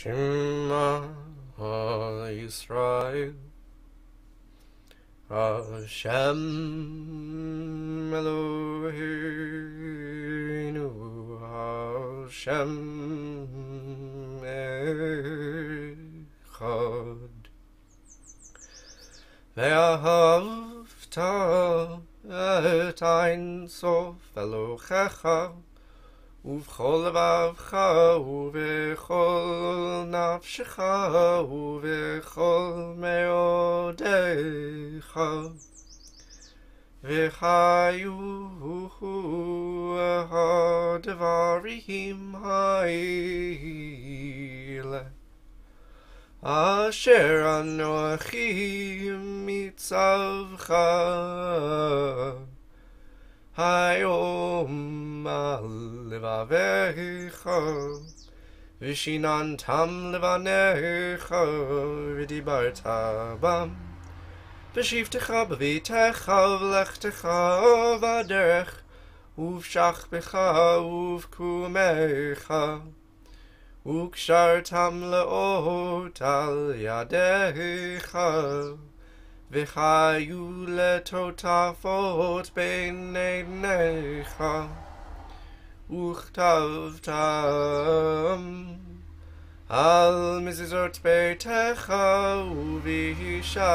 Shema Yisrael Hashem Eloheinu. Hashem Echad. Ve'ahavta et ein sof Elohecha ובכל לבבך ובכל נפשך ובכל מאודיך. וחיו הדברים האלה אשר אנוכי מצווך. היום על לבביך, ושיננתם לבניך, ודיברת בם. בשבתך בביתך ובלכתך בדרך, ובשכבך ובקומך, וקשרתם לאות על ידיך. וחיו לטוטפות בין עיניך. וכתבתם על מזיזות ביתך ובישעריך.